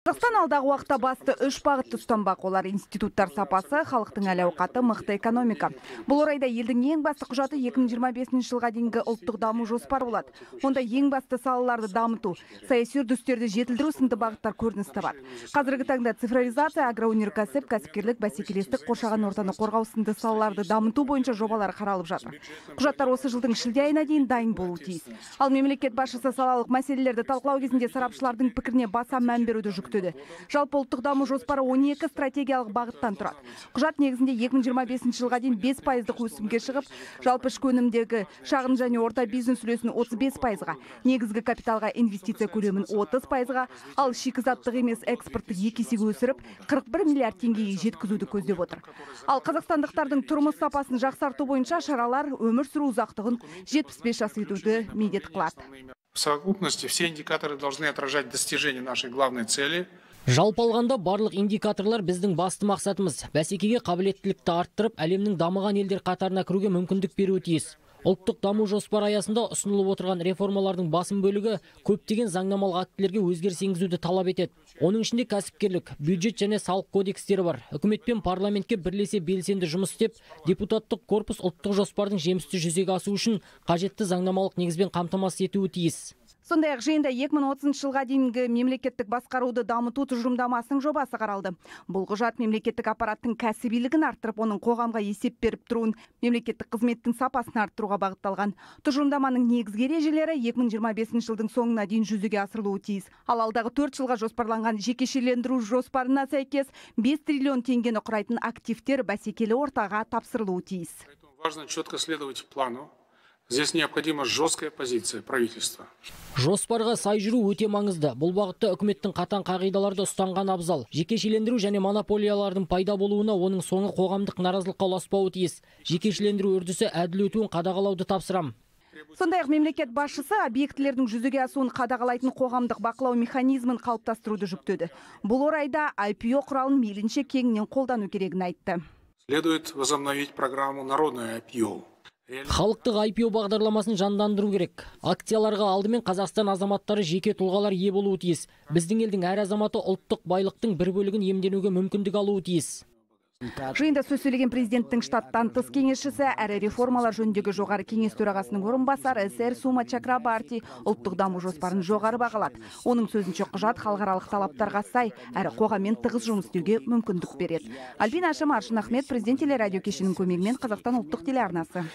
қазақстан алдағы уақытта басты үш бағытты ұстанбақ олар институттар сапасы халықтың әл ауқаты мықты экономика. Бұл орайда елдің ең басты құжаты 2025 жылға дейінгі ұлттық даму жоспары болады. Онда ең басты салаларды дамыту саяси үрдістерді жетілдіру сынды бағыттар көрініс табады. Қазіргі таңда цифровизация агроөнеркәсіп кәсіпкерлік бәсекелестік қоршаған ортаны қорғау сынды салаларды дамыту бойынша жобалар қаралып жатыр. Құжаттар осы жылдың шілде айына дейін дайын болуы тиіс. Ал мемлекет басшысы салалық мәселелерді талқылау кезінде сарапшылардың пікіріне баса мән беруді жалпы ұлттық даму жоспары 12 стратегиялық бағыттан тұрады. Құжат негізінде 2025 жылға дейін 5 пайыздық өсімге шығып жалпы ішкі өнімдегі шағын және орта бизнес үлесін 35 пайызға негізгі капиталға инвестиция көлемін 30 пайызға ал шикізаттық емес экспортты екі есеге өсіріп 41 миллиард теңгеге жеткізуді көздеп отыр. Ал қазақстандықтардың тұрмыс сапасын жақсарту бойынша шаралар өмір сүру ұзақтығын 75 жас етуді міндет қылады. Совокупности все индикаторы должны отражать достижение нашей главной цели. Жалпы алғанда барлық индикаторлар біздің басты мақсатымыз. Бәсекеге қабілеттілікті арттырып әлемнің дамыған елдер қатарына кіруге мүмкіндік беруі тиіс. Ұлттық даму жоспары аясында ұсынылып отырған реформалардың басым бөлігі көптеген заңнамалық актілерге өзгеріс енгізуді талап етеді. Оның ішінде кәсіпкерлік бюджет және салық кодекстері бар. Үкімет пен парламентке бірлесе белсенді жұмыс істеп депутаттық корпус ұлттық жоспардың жемісті жүзеге асуы үшін қажетті заңнамалық негізбен қамтамасыз етуі тиіс. Сондай ақ жиында 2030 жылға дейінгі мемлекеттік басқаруды дамыту тұжырымдамасының жобасы қаралды. Бұл құжат мемлекеттік аппараттың кәсібилігін арттырып оның қоғамға есеп беріп тұруын мемлекеттік қызметтің сапасын арттыруға бағытталған. Тұжырымдаманың негізгі ережелері 2025 жылдың соңына дейін жүзеге асырылуы тиіс. Ал алдағы төрт жылға жоспарланған жекешелендіру жоспарына сәйкес 5 триллион теңгені құрайтын активтер бәсекелі ортаға тапсырылуы тиіс. Важно четко следовать плану Здесь необходима жесткая позиция правительства. Жоспарға сай жүру өте маңызды. Бұл бағытта үкіметтің қатаң қағидаларды ұстанған абзал. Жекешелендіру және монополиялардың пайда болуына оның соңы қоғамдық наразылыққа ұласпауы тиіс. Жекешелендіру үрдісі әділ өтуін қадағалауды тапсырам. сондай ақ мемлекет басшысы объектілердің жүзеге асуын қадағалайтын қоғамдық бақылау механизмін қалыптастыруды жүктеді бұл орайда IPO құралын мейлінше кеңінен қолдану керегін айтты Следует возобновить программу «Народное IPO». Халықтық IPO бағдарламасын жандандыру керек. Акцияларға алдымен қазақстан азаматтары жеке тұлғалар ие болуы тиіс. Біздің елдің әр азаматы ұлттық байлықтың бір бөлігін иемденуге мүмкіндік алуы тиіс. Жиында сөз сөйлеген президенттің штаттан тыс кеңесшісі әрі реформалар жөніндегі жоғары кеңес төрағасының орынбасары сэр сума чакрабарти ұлттық даму жоспарын жоғары бағалады. Оның сөзінше құжат халықаралық талаптарға сай әрі қоғаммен тығыз жұмыс істеуге мүмкіндік береді. Альбина әшім аршын ахмет президент телерадио кешенінің көмегімен қазақстан ұлттық телеарнасы.